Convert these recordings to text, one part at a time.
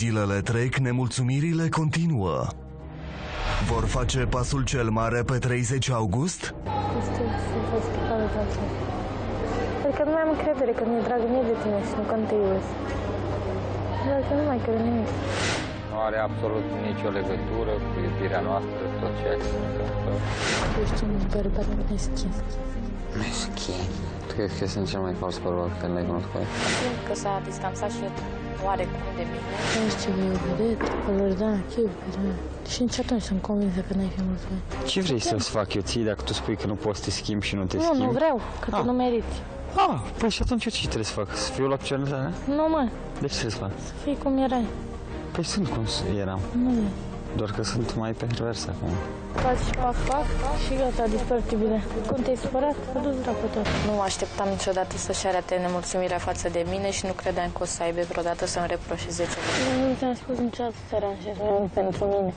Zilele trec, nemulțumirile continuă. Vor face pasul cel mare pe 30 august? Este să vă schimbare față. Adică nu mai am încredere că mi-e dragă mie de tine și nu că nu te iubesc. Dar că nu mai cred în nimic. Nu are absolut nicio legătură cu iubirea noastră, tot ceea ce se întâmplă. Ești un bărbat meschin. Meschin. Tu crezi că sunt cel mai fals bărbat pe care l-ai cunoscut? că s-a distanțat și oarecum de mine. Ești ceva e o vedetă, Loredana, Chiu, Și nici atunci sunt convinsă că n-ai fi mulțumit. Ce vrei să-ți fac eu ție dacă tu spui că nu poți să te schimbi și nu te Nu, schimbi? nu vreau, că tu Ah. nu meriți. Ah, păi și atunci eu ce trebuie să fac? Să fiu la picioarele tale? Nu, mă, De ce trebuie să fac? să fii cum erai. Păi sunt cum eram. Nu e. Doar că sunt mai pervers acum. Faci pac, pac și gata, a dispărut iubirea. Cum te-ai supărat? A dus dracu tot. Nu așteptam niciodată să-și arate nemulțumirea față de mine și nu credeam că o să aibă vreodată să-mi reproșeze ceva. Eu nu ți-am spus niciodată să te aranjezi un pentru mine.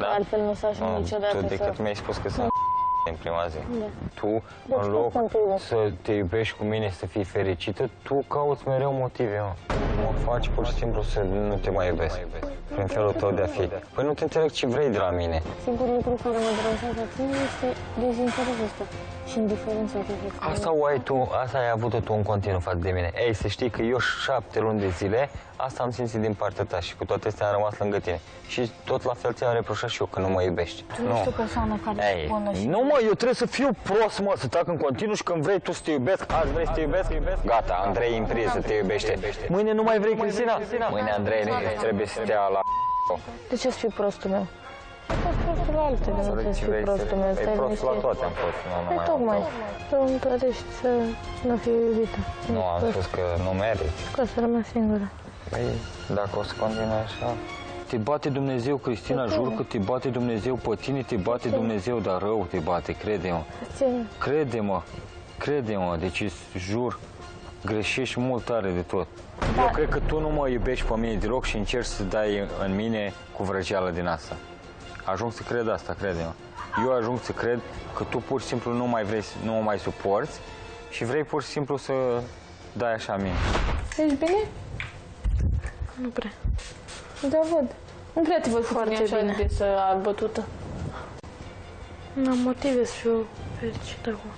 Da. Altfel nu s-a ajuns Nu, niciodată tu să... decât mi-ai spus că sunt în prima zi. Da. Tu, în loc sunt te iubesc. să te iubești cu mine, să fii fericită, tu cauți mereu motive, mă. Mă faci pur și simplu să nu te mai iubesc. Prin felul tău de a fi. Păi nu te înțeleg ce vrei de la mine. Singurul lucru care mă deranjează la tine este dezinteresul ăsta și indiferența ta față de Asta o ai tu, asta ai avut tu în continuu față de mine. Ei, să știi că eu șapte luni de zile, asta am simțit din partea ta și cu toate astea am rămas lângă tine. Și tot la fel ți-am reproșat și eu că nu mă iubești. Tu nu ești o persoană care Ei, își bună și... nu mă, eu trebuie să fiu prost, mă, să tac în continuu și când vrei tu să te iubesc, azi vrei să te iubesc, gata, Andrei în priză te iubește. Mâine nu mai vrei Cristina? Mâine Andrei trebuie să te ia la De ce să fii prostul meu? Ai fost prostul la altele, nu trebuie să fii prostul meu. Păi Stai prost la liniștit. toate am fost, nu Păi numai la tocmai, tău. să îmi dorești să nu fiu iubită. Nu am spus că nu meriți. Că să rămân singură. Păi, dacă o să continui așa... Te bate Dumnezeu, Cristina, jur că te bate Dumnezeu pe tine, te bate Dumnezeu, dar rău te bate, crede-mă. Ține. Crede-mă, crede-mă, deci îți jur, greșești mult tare de tot. Eu cred că tu nu mă iubești pe mine deloc și încerci să dai în mine cu vrăjeală din asta. Ajung să cred asta, crede-mă. Eu ajung să cred că tu pur și simplu nu mai vrei, să- nu mă mai suporți și vrei pur și simplu să dai așa în mine. Ești bine? Nu prea. Da, văd. Nu prea te văd foarte așa bine. de să bătută. Nu am motive să fiu fericită acum.